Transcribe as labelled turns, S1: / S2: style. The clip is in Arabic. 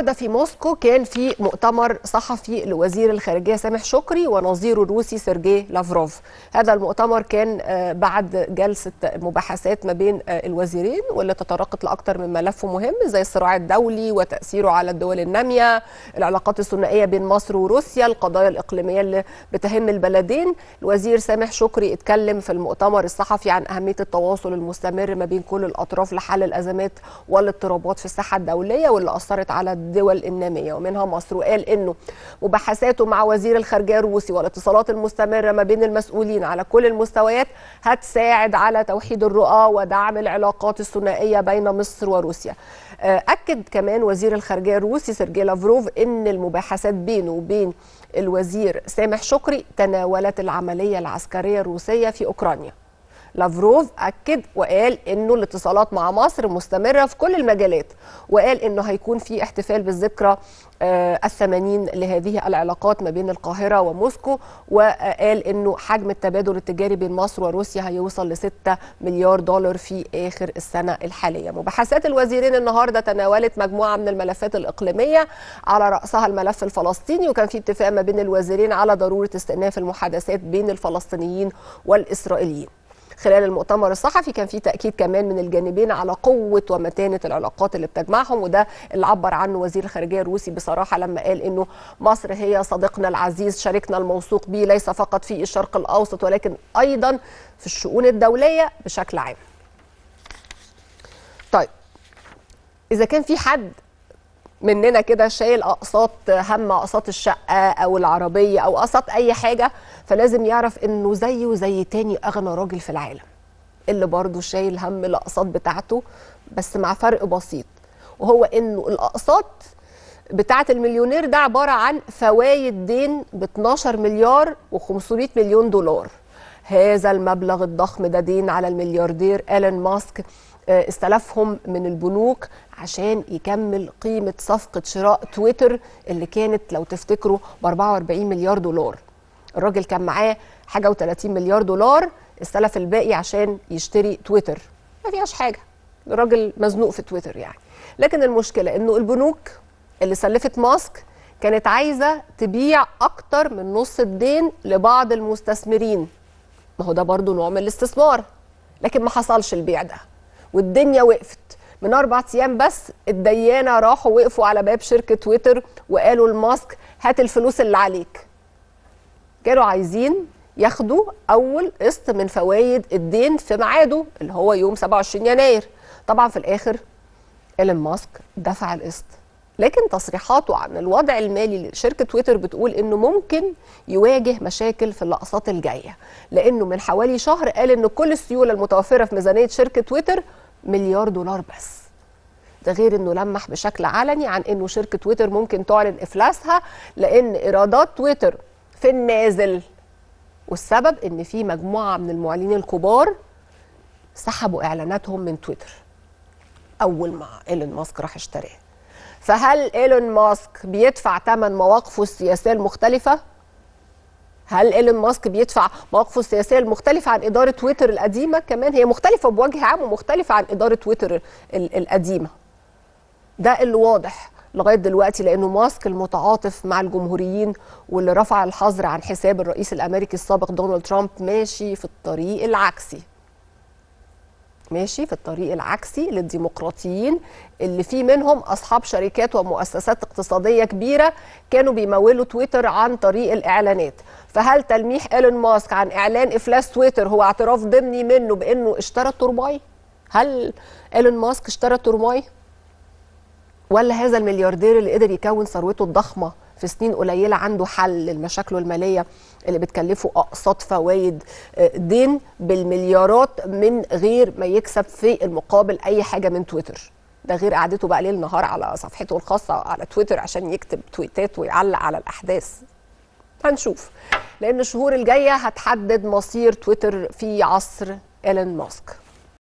S1: النهارده في موسكو كان في مؤتمر صحفي لوزير الخارجية سامح شكري ونظيره الروسي سيرجي لافروف. هذا المؤتمر كان بعد جلسة مباحثات ما بين الوزيرين واللي تطرقت لاكثر من ملف مهم زي الصراع الدولي وتأثيره على الدول النامية العلاقات الثنائية بين مصر وروسيا القضايا الإقليمية اللي بتهم البلدين. الوزير سامح شكري اتكلم في المؤتمر الصحفي عن أهمية التواصل المستمر ما بين كل الأطراف لحل الأزمات والاضطرابات في الساحة الدولية واللي أثرت على الدول النامية ومنها مصر وقال إنه مباحثاته مع وزير الخارجية الروسي والاتصالات المستمرة ما بين المسؤولين على كل المستويات هتساعد على توحيد الرؤى ودعم العلاقات الثنائية بين مصر وروسيا. أكد كمان وزير الخارجية الروسي سيرجي لافروف إن المباحثات بينه وبين الوزير سامح شكري تناولت العملية العسكرية الروسية في أوكرانيا. لافروف أكد وقال إنه الاتصالات مع مصر مستمرة في كل المجالات وقال إنه هيكون في احتفال بالذكرى الثمانين لهذه العلاقات ما بين القاهرة وموسكو وقال إنه حجم التبادل التجاري بين مصر وروسيا هيوصل ل 6 مليار دولار في آخر السنة الحالية. مباحثات الوزيرين النهاردة تناولت مجموعة من الملفات الإقليمية على رأسها الملف الفلسطيني وكان في اتفاق ما بين الوزيرين على ضرورة استئناف المحادثات بين الفلسطينيين والإسرائيليين. خلال المؤتمر الصحفي كان في تأكيد كمان من الجانبين على قوة ومتانة العلاقات اللي بتجمعهم وده اللي عبر عنه وزير الخارجية الروسي بصراحة لما قال إنه مصر هي صديقنا العزيز شريكنا الموثوق به ليس فقط في الشرق الأوسط ولكن أيضا في الشؤون الدولية بشكل عام. طيب إذا كان في حد مننا كده شايل أقساط هم أقساط الشقة أو العربية أو أقساط أي حاجة فلازم يعرف إنه زيه زي تاني أغنى راجل في العالم اللي برضه شايل هم الأقساط بتاعته بس مع فرق بسيط وهو إنه الأقساط بتاعه المليونير ده عبارة عن فوايد دين ب 12 مليار و500 مليون دولار. هذا المبلغ الضخم ده دين على الملياردير إيلون ماسك. استلفهم من البنوك عشان يكمل قيمة صفقة شراء تويتر اللي كانت لو تفتكروا ب 44 مليار دولار. الراجل كان معاه حاجة و30 مليار دولار استلف الباقي عشان يشتري تويتر. ما فيهاش حاجة. الراجل مزنوق في تويتر يعني. لكن المشكلة إنه البنوك اللي سلفت ماسك كانت عايزة تبيع أكتر من نص الدين لبعض المستثمرين. ما هو ده برضو نوع من الاستثمار. لكن ما حصلش البيع ده. والدنيا وقفت. من أربع أيام بس الديانة راحوا وقفوا على باب شركة تويتر وقالوا لماسك هات الفلوس اللي عليك. كانوا عايزين ياخدوا أول قسط من فوائد الدين في ميعاده اللي هو يوم 27 يناير. طبعا في الآخر إيلون ماسك دفع القسط. لكن تصريحاته عن الوضع المالي لشركة تويتر بتقول إنه ممكن يواجه مشاكل في اللقطات الجاية لأنه من حوالي شهر قال إن كل السيولة المتوفرة في ميزانية شركة تويتر مليار دولار بس. ده غير إنه لمح بشكل علني عن إنه شركة تويتر ممكن تعلن إفلاسها لأن إيرادات تويتر في النازل والسبب إن في مجموعة من المعلنين الكبار سحبوا إعلاناتهم من تويتر أول ما إيلون ماسك راح اشتراه فهل إيلون ماسك بيدفع ثمن مواقفه السياسية المختلفة؟ هل إيلون ماسك بيدفع مواقفه السياسية المختلفة عن إدارة تويتر القديمة؟ كمان هي مختلفة بوجه عام ومختلفة عن إدارة تويتر القديمة. ده اللي واضح لغاية دلوقتي لأنه ماسك المتعاطف مع الجمهوريين واللي رفع الحظر عن حساب الرئيس الأمريكي السابق دونالد ترامب ماشي في الطريق العكسي. ماشي في الطريق العكسي للديمقراطيين اللي في منهم أصحاب شركات ومؤسسات اقتصادية كبيرة كانوا بيمولوا تويتر عن طريق الإعلانات. فهل تلميح إيلون ماسك عن إعلان إفلاس تويتر هو اعتراف ضمني منه بأنه اشترى الترماي؟ هل إيلون ماسك اشترى الترماي؟ ولا هذا الملياردير اللي قدر يكون ثروته الضخمة في سنين قليلة عنده حل لمشاكله المالية اللي بتكلفه أقساط فوائد دين بالمليارات من غير ما يكسب في المقابل أي حاجة من تويتر. ده غير قعدته بقى ليل نهار على صفحته الخاصة على تويتر عشان يكتب تويتات ويعلق على الأحداث. هنشوف. لأن الشهور الجاية هتحدد مصير تويتر في عصر إيلون ماسك.